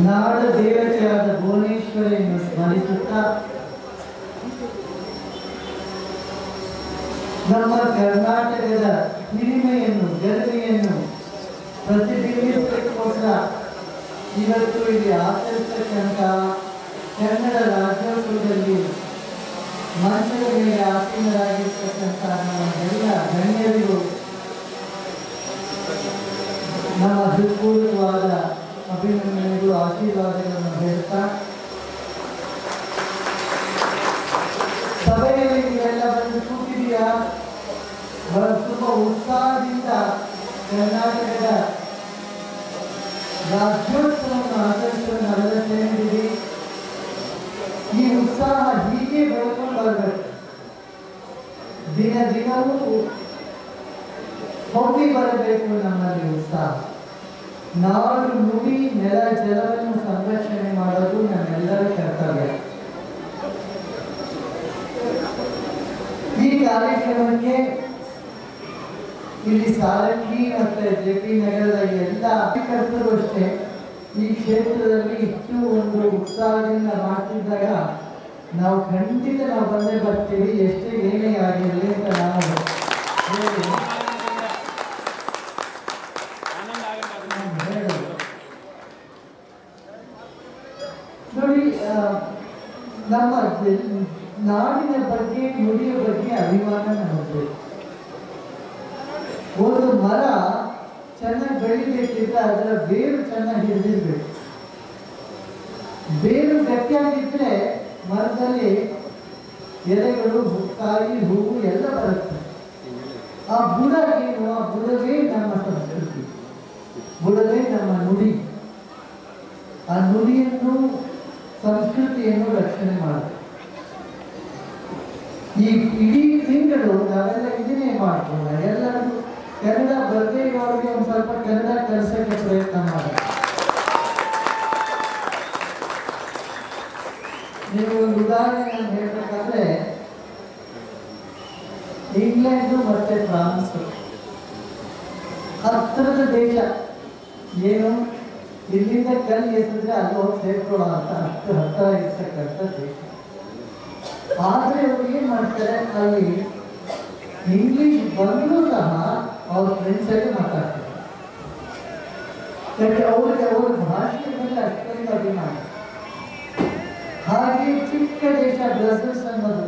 ನಾಡ ದೇವತೆಯಾದ ಭುವನೇಶ್ವರಿಯನ್ನು ಸ್ಮರಿಸುತ್ತಾ ನಮ್ಮ ಕರ್ನಾಟಕದ ಹಿರಿಮೆಯನ್ನು ಗರಿಮೆಯನ್ನು ಪ್ರತಿಬಿಂಬಿಸಲಿಕ್ಕೋಸ್ಕರ ಇವತ್ತು ಇಲ್ಲಿ ಆಚರಿಸತಕ್ಕಂತಹ ಕನ್ನಡ ರಾಜ್ಯೋತ್ಸವದಲ್ಲಿ ಮಂಚದ ಮೇಲೆ ಉತ್ಸಾಹದಿಂದ ಕರ್ನಾಟಕದ ರಾಜ್ಯೋತ್ಸವವನ್ನು ಆಚರಿಸಲು ಈ ಉತ್ಸಾಹ ಹೀಗೆ ಬೆಳ್ಕೊಂಡು ಬರಬೇಕು. ದಿನ ದಿನವೂ ಹೋಗಿ ಬರಬೇಕು ನಮ್ಮಲ್ಲಿ ಉತ್ಸಾಹ. ನಾಡು ನುಡಿ ನೆಲ ಜಲವನ್ನು ಸಂರಕ್ಷಣೆ ಮಾಡೋದು ನಮ್ಮೆಲ್ಲರ ಕರ್ತವ್ಯ ಈ ಕಾರ್ಯಕ್ರಮಕ್ಕೆ ಇಲ್ಲಿ ಸಾರಂಗಿ ಮತ್ತು ಜೆ ಪಿ ನಗರದ ಎಲ್ಲ ಕಾರ್ಯಕರ್ತರು ಅಷ್ಟೇ ಈ ಕ್ಷೇತ್ರದಲ್ಲಿ ಇಷ್ಟು ಒಂದು ಉತ್ಸಾಹದಿಂದ ಮಾಡ್ತಿದ್ದಾಗ ನಾವು ಖಂಡಿತ ನಾವು ಬಂದೇ ಬರ್ತೀವಿ ಎಷ್ಟೇ ಏನೇ ಆಗಿರಲಿ ಅಂತ ನಾವು ಹೇಳಿ ಹೇಳೋದು. ನೋಡಿ ಆ, ನಮ್ಮ ನಾಡಿನ ಬಗ್ಗೆ, ನುಡಿಯ ಬಗ್ಗೆ ಅಭಿಮಾನ ನಮಗೆ ಒಂದು ಮರ ಚೆನ್ನಾಗಿ ಬೆಳಿಬೇಕಿದ್ರೆ ಅದರ ಬೇರು ಚೆನ್ನಾಗಿ ಹಿಡಿದಿರ್ಬೇಕು. ಬೇರು ಗಟ್ಟಿಯಾಗಿದ್ರೆ ಮರದಲ್ಲಿ ಎಲೆಗಳು ಕಾಯಿ ಹೂವು ಎಲ್ಲ ಬರುತ್ತೆ. ಆ ಬುಡ ಏನು? ಆ ಬುಡವೇ ನಮ್ಮ ಸಂಸ್ಕೃತಿ. ಬುಡವೇ ನಮ್ಮ ನುಡಿ. ಆ ನುಡಿಯನ್ನು ಸಂಸ್ಕೃತಿಯನ್ನು ರಕ್ಷಣೆ ಮಾಡುತ್ತೆ ಈ ಇಡೀ ತಿಂಗಳು ನಾವೆಲ್ಲ ಇದನ್ನೇ ಮಾಡ್ಬೋಣ ಎಲ್ಲರಿಗೂ ಕನ್ನಡ ಬರದೇ ಇರೋರಿಗೆ ಒಂದು ಸ್ವಲ್ಪ ಕನ್ನಡ ಕಲಿಸೋಕ್ಕೆ ಪ್ರಯತ್ನ ಮಾಡಿ ನೀವು ಒಂದು ಉದಾಹರಣೆ ನಾನು ಹೇಳ್ಬೇಕಾದ್ರೆ ಇಂಗ್ಲೆಂಡು ಮತ್ತೆ ಫ್ರಾನ್ಸ್ ಹತ್ತಿರದ ದೇಶ ಏನು ಇಲ್ಲಿಂದ ಕಲ್ಲು ಎಸಿದ್ರೆ ಅಲ್ಲಿ ಹೋಗಿ ಸೇರ್ಕೊಳ್ಳೋ ಅಂತ ಅಷ್ಟು ಹತ್ತಿರ ಇರ್ತಕ್ಕಂಥ ದೇಶ. ಆದ್ರೆ ಅವ್ರು ಏನ್ ಮಾಡ್ತಾರೆ? ಅಲ್ಲಿ ಇಂಗ್ಲಿಷ್ ಬಂದರೂ ಸಹ ಅವ್ರ ಫ್ರೆಂಡ್ಸ್ ಆಗಿ ಮಾತಾಡ್ತಾರೆ. ಯಾಕೆ? ಅವ್ರಿಗೆ ಅವ್ರ ಭಾಷೆ ಮೇಲೆ ಅಷ್ಟೊಂದು ಅಭಿಮಾನ ಹಾಗೆ ಚಿಕ್ಕ ದೇಶ ಬ್ರಸಲ್ಸ್ ಅನ್ನೋದು.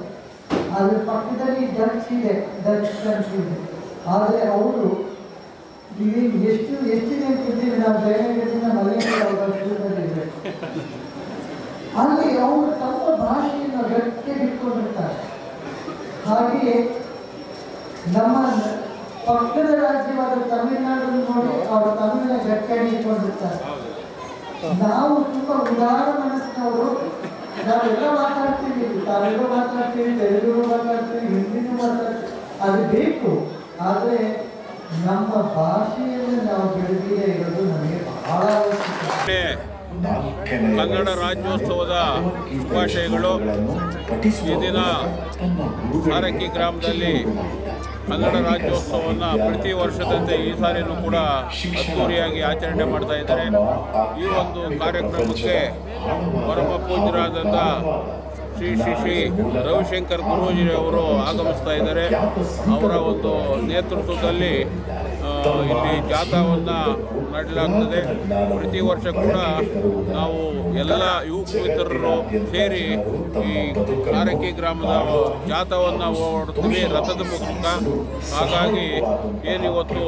ಅದ್ರ ಪಕ್ಕದಲ್ಲಿ ಡಚ್ ಇದೆ, ಡಚ್ ಕಂಟ್ರಿ ಇದೆ. ಆದರೆ ಅವರು ಇಲ್ಲಿ ಎಷ್ಟು, ಎಷ್ಟಿದೆ ಅಂತಿದ್ದೀವಿ ನಾವು ಜಯನಗರದಿಂದ ಅವರು ತಮ್ಮ ಭಾಷೆಯನ್ನು ಗಟ್ಟಿ ಇಟ್ಕೊಂಡಿರ್ತಾರೆ ಹಾಗೆಯೇ ನಮ್ಮ ಪಕ್ಕದ ರಾಜ್ಯವಾದ ತಮಿಳುನಾಡನ್ನು ನೋಡಿ ಅವರು ತಮಿಳಿನ ಗಟ್ಟಿಯಾಗಿ ಇಟ್ಕೊಂಡಿರ್ತಾರೆ ನಾವು ತುಂಬಾ ಉದಾರ ಮನಸ್ಸಿನವರು. ನಾವೆಲ್ಲ ಮಾತಾಡ್ತೀವಿ ತಮಿಳು ಮಾತಾಡ್ತೀವಿ, ತೆಲುಗು ಮಾತಾಡ್ತೀವಿ, ಹಿಂದಿನೂ ಮಾತಾಡ್ತೀವಿ. ಅದು ಬೇಕು. ಆದರೆ ನಮ್ಮ ಭಾಷೆಯನ್ನು ನಾವು ಬೆಳೆದಿದೆ ಇರೋದು ನಮಗೆ ಬಹಳ ಅವಶ್ಯಕ. ಕನ್ನಡ ರಾಜ್ಯೋತ್ಸವದ ಶುಭಾಶಯಗಳು. ಈ ದಿನ ಹಾರಕ್ಕಿ ಗ್ರಾಮದಲ್ಲಿ ಕನ್ನಡ ರಾಜ್ಯೋತ್ಸವವನ್ನು ಪ್ರತಿ ವರ್ಷದಂತೆ ಈ ಸಾರಿನೂ ಕೂಡ ಅದ್ದೂರಿಯಾಗಿ ಆಚರಣೆ ಮಾಡ್ತಾ ಇದ್ದಾರೆ. ಈ ಒಂದು ಕಾರ್ಯಕ್ರಮಕ್ಕೆ ಪರಮ ಪೂಜ್ಯರಾದಂಥ ಶ್ರೀ ಶ್ರೀ ಶ್ರೀ ರವಿಶಂಕರ್ ಗುರೂಜಿ ಅವರು ಆಗಮಿಸ್ತಾ ಇದ್ದಾರೆ. ಅವರ ಒಂದು ನೇತೃತ್ವದಲ್ಲಿ ಇಲ್ಲಿ ಜಾಥಾವನ್ನು ನಡೆಯಲಾಗ್ತದೆ ಪ್ರತಿ ವರ್ಷ ಕೂಡ ನಾವು ಎಲ್ಲ ಯುವಕ ಮಿತ್ರರು ಸೇರಿ ಈ ಕಾರಕಿ ಗ್ರಾಮದ ಜಾಥಾವನ್ನು ಓಡುತ್ತೀವಿ ರಥದ ಮೂಲಕ. ಹಾಗಾಗಿ ಏನಿವತ್ತು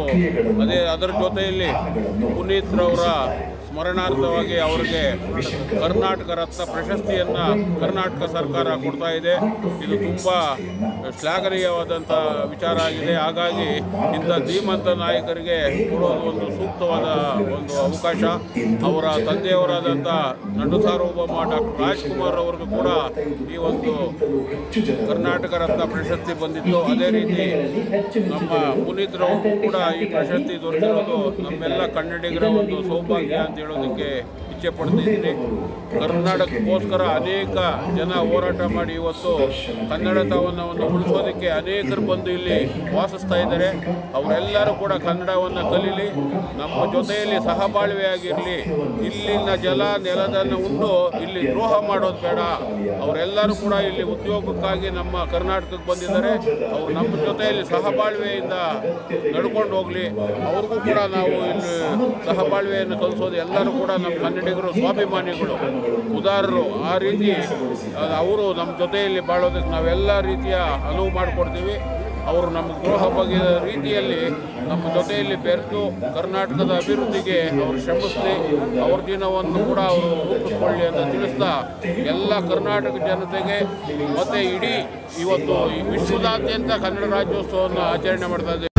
ಅದೇ ಅದರ ಜೊತೆಯಲ್ಲಿ ಪುನೀತ್ ರವರ ಸ್ಮರಣಾರ್ಥವಾಗಿ ಅವರಿಗೆ ಕರ್ನಾಟಕ ರತ್ನ ಪ್ರಶಸ್ತಿಯನ್ನು ಕರ್ನಾಟಕ ಸರ್ಕಾರ ಕೊಡ್ತಾ ಇದೆ. ಇದು ತುಂಬ ಶ್ಲಾಘನೀಯವಾದಂಥ ವಿಚಾರ ಆಗಿದೆ. ಹಾಗಾಗಿ ಇಂಥ ಧೀಮಂತ ನಾಯಕರಿಗೆ ಕೊಡೋದು ಒಂದು ಸೂಕ್ತವಾದ ಒಂದು ಅವಕಾಶ. ಅವರ ತಂದೆಯವರಾದಂಥ ನಂಡು ಸಾರ್ವಭೌಮ ಡಾಕ್ಟರ್ ರಾಜ್ಕುಮಾರ್ ಅವ್ರಿಗೂ ಕೂಡ ಈ ಒಂದು ಕರ್ನಾಟಕ ರತ್ನ ಪ್ರಶಸ್ತಿ ಬಂದಿತ್ತು. ಅದೇ ರೀತಿ ನಮ್ಮ ಪುನೀತ್ ರಾವ್ ಕೂಡ ಈ ಪ್ರಶಸ್ತಿ ದೊರೆತಿರೋದು ನಮ್ಮೆಲ್ಲ ಕನ್ನಡಿಗರ ಒಂದು ಸೌಭಾಗ್ಯ ಅಂತ ಹೇಳೋದಕ್ಕೆ ಇಚ್ಛೆ ಪಡ್ತಿದ್ದೀನಿ. ಕರ್ನಾಟಕಕ್ಕೋಸ್ಕರ ಅನೇಕ ಜನ ಹೋರಾಟ ಮಾಡಿ ಇವತ್ತು ಕನ್ನಡತವನ್ನು ಉಳಿಸೋದಕ್ಕೆ ಅನೇಕರು ಬಂದು ಇಲ್ಲಿ ವಾಸಿಸ್ತಾ ಇದ್ದಾರೆ. ಅವರೆಲ್ಲರೂ ಕೂಡ ಕನ್ನಡವನ್ನು ಕಲೀಲಿ, ನಮ್ಮ ಜೊತೆಯಲ್ಲಿ ಸಹಬಾಳ್ವೆಯಾಗಿರಲಿ, ಇಲ್ಲಿನ ಜಲ ನೆಲದನ್ನು ಉಂಡು, ಇಲ್ಲಿ ದ್ರೋಹ ಮಾಡೋದು ಬೇಡ. ಅವರೆಲ್ಲರೂ ಕೂಡ ಇಲ್ಲಿ ಉದ್ಯೋಗಕ್ಕಾಗಿ ನಮ್ಮ ಕರ್ನಾಟಕಕ್ಕೆ ಬಂದಿದ್ದಾರೆ. ಅವರು ನಮ್ಮ ಜೊತೆಯಲ್ಲಿ ಸಹಬಾಳ್ವೆಯಿಂದ ನಡ್ಕೊಂಡು ಹೋಗಲಿ. ಅವ್ರಿಗೂ ಕೂಡ ನಾವು ಇಲ್ಲಿ ಸಹಬಾಳ್ವೆಯನ್ನು ಕಲಿಸೋದು ಎಲ್ಲರೂ ಕೂಡ ನಮ್ಮ ಕನ್ನಡಿಗರು ಸ್ವಾಭಿಮಾನಿಗಳು. ಉದಾರರು. ಆ ರೀತಿ ಅವರು ನಮ್ಮ ಜೊತೆಯಲ್ಲಿ ಬಾಳೋದಕ್ಕೆ ನಾವೆಲ್ಲ ರೀತಿಯ ಅನುವು ಮಾಡಿಕೊಡ್ತೀವಿ. ಅವರು ನಮ್ಮ ದ್ರೋಹ ಬಗೆಯ ರೀತಿಯಲ್ಲಿ ನಮ್ಮ ಜೊತೆಯಲ್ಲಿ ಬೆರೆತು ಕರ್ನಾಟಕದ ಅಭಿವೃದ್ಧಿಗೆ ಅವರು ಶ್ರಮಿಸಲಿ, ಅವ್ರ ದಿನವನ್ನು ಕೂಡ ಅವರು ರೂಪಿಸ್ಕೊಳ್ಳಿ ಅಂತ ತಿಳಿಸ್ತಾ ಎಲ್ಲ ಕರ್ನಾಟಕ ಜನತೆಗೆ ಮತ್ತು ಇಡೀ ಇವತ್ತು ಈ ವಿಶ್ವದಾದ್ಯಂತ ಕನ್ನಡ ರಾಜ್ಯೋತ್ಸವವನ್ನು ಆಚರಣೆ ಮಾಡ್ತಾ